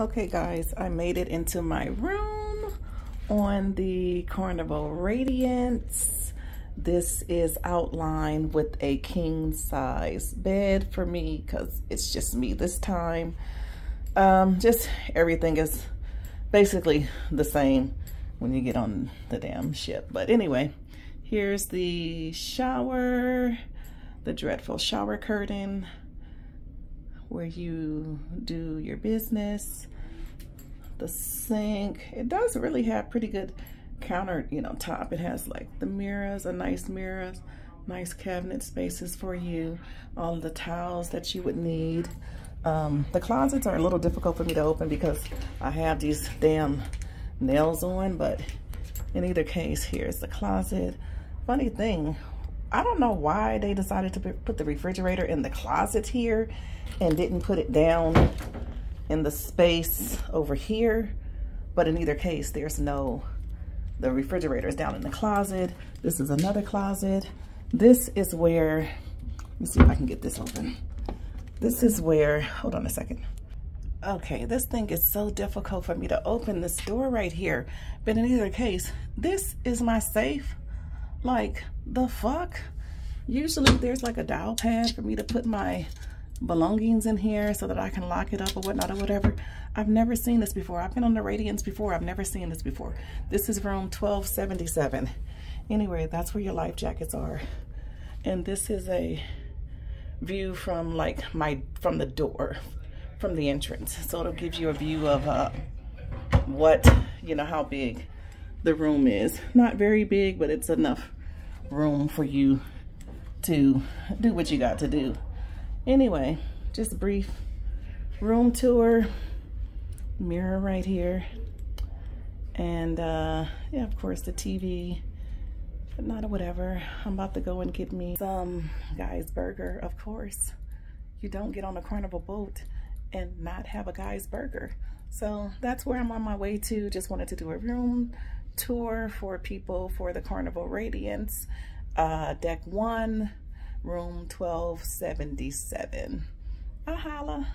Okay guys, I made it into my room on the Carnival Radiance. This is outlined with a king size bed for me because it's just me this time. Um, just everything is basically the same when you get on the damn ship. But anyway, here's the shower, the dreadful shower curtain, where you do your business. The sink, it does really have pretty good counter, you know, top. It has like the mirrors, a nice mirrors, nice cabinet spaces for you, all the towels that you would need. Um, the closets are a little difficult for me to open because I have these damn nails on, but in either case, here's the closet. Funny thing, I don't know why they decided to put the refrigerator in the closet here and didn't put it down in the space over here. But in either case, there's no, the refrigerator is down in the closet. This is another closet. This is where, let me see if I can get this open. This is where, hold on a second. Okay, this thing is so difficult for me to open this door right here. But in either case, this is my safe. Like, the fuck? Usually there's like a dial pad for me to put my belongings in here so that I can lock it up or whatnot or whatever. I've never seen this before. I've been on the Radiance before. I've never seen this before. This is room 1277. Anyway, that's where your life jackets are. And this is a view from like my, from the door, from the entrance. So it'll give you a view of uh, what, you know, how big the room is. Not very big, but it's enough room for you to do what you got to do. Anyway, just a brief room tour, mirror right here. And uh, yeah, of course the TV, but not a whatever. I'm about to go and get me some guy's burger, of course. You don't get on a carnival boat and not have a guy's burger. So that's where I'm on my way to. Just wanted to do a room tour for people for the Carnival Radiance. Uh, deck one, room 1277. Ahala.